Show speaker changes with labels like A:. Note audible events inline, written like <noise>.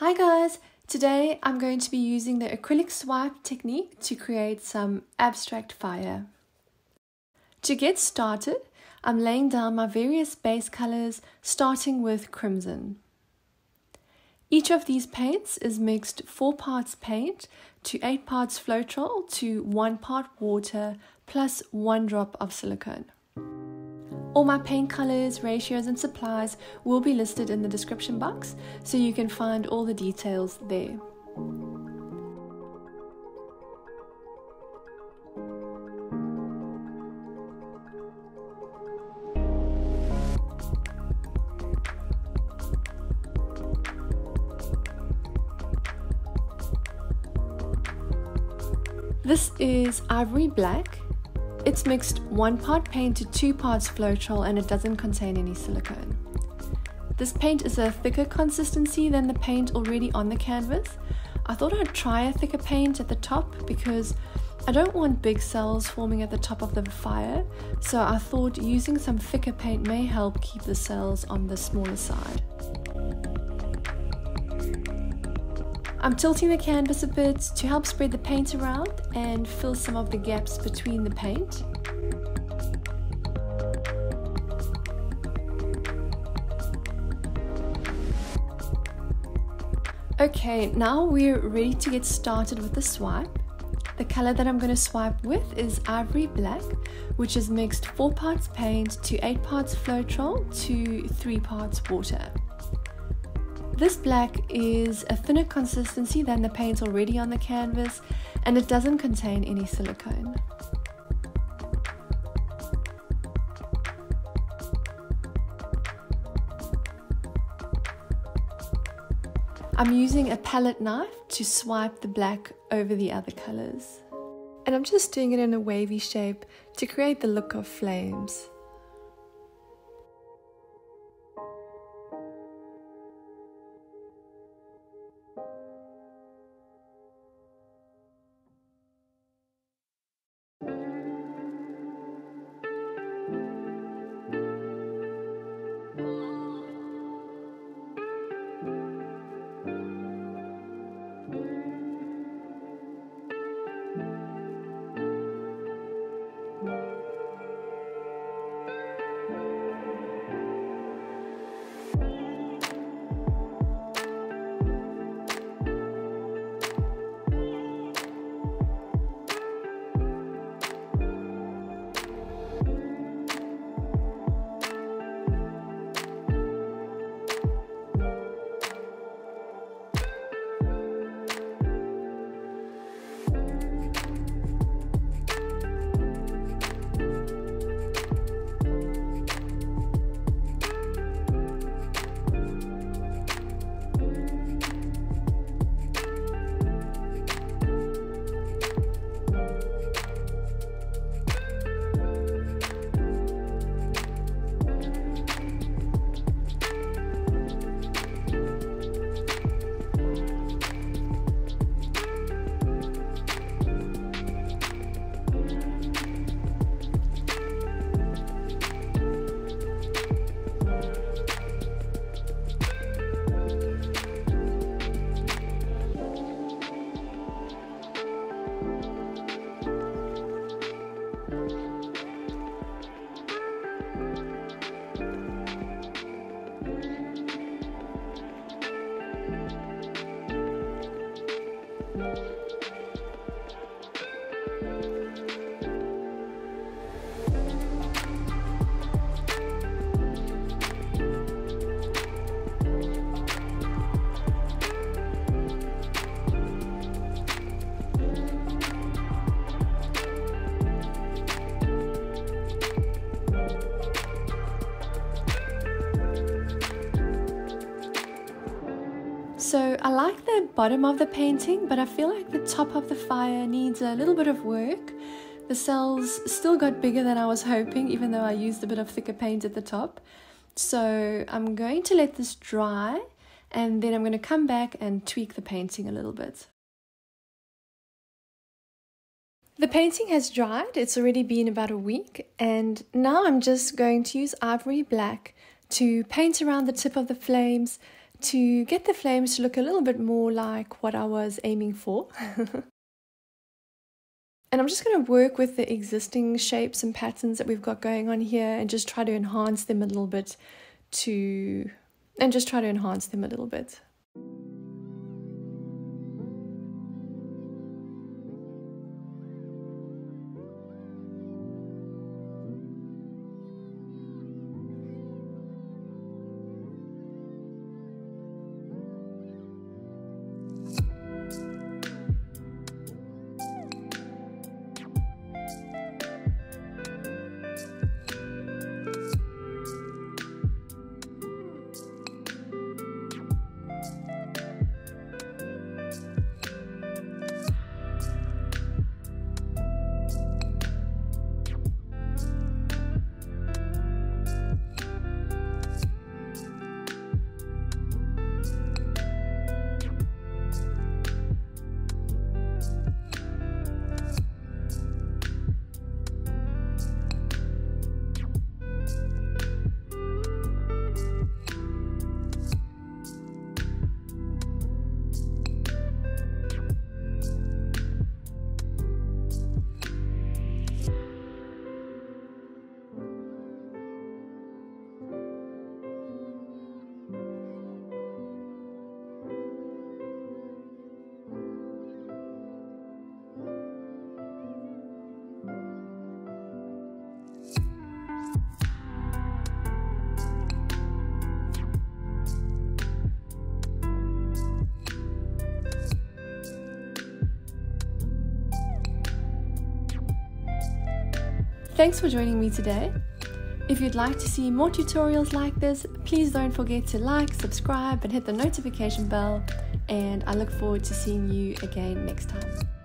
A: Hi guys! Today I'm going to be using the acrylic swipe technique to create some abstract fire. To get started, I'm laying down my various base colors starting with crimson. Each of these paints is mixed 4 parts paint to 8 parts Floetrol to 1 part water plus 1 drop of silicone. All my paint colors, ratios, and supplies will be listed in the description box so you can find all the details there. This is ivory black it's mixed one part paint to two parts Floetrol and it doesn't contain any silicone. This paint is a thicker consistency than the paint already on the canvas. I thought I'd try a thicker paint at the top because I don't want big cells forming at the top of the fire, so I thought using some thicker paint may help keep the cells on the smaller side. I'm tilting the canvas a bit to help spread the paint around and fill some of the gaps between the paint. Okay, now we're ready to get started with the swipe. The color that I'm going to swipe with is ivory black, which is mixed 4 parts paint to 8 parts Floetrol to 3 parts water. This black is a thinner consistency than the paint already on the canvas and it doesn't contain any silicone. I'm using a palette knife to swipe the black over the other colors. And I'm just doing it in a wavy shape to create the look of flames. So I like the bottom of the painting, but I feel like the top of the fire needs a little bit of work. The cells still got bigger than I was hoping, even though I used a bit of thicker paint at the top. So I'm going to let this dry and then I'm going to come back and tweak the painting a little bit. The painting has dried, it's already been about a week, and now I'm just going to use ivory black to paint around the tip of the flames to get the flames to look a little bit more like what I was aiming for. <laughs> and I'm just going to work with the existing shapes and patterns that we've got going on here and just try to enhance them a little bit to and just try to enhance them a little bit. Thanks for joining me today. If you'd like to see more tutorials like this, please don't forget to like, subscribe, and hit the notification bell. And I look forward to seeing you again next time.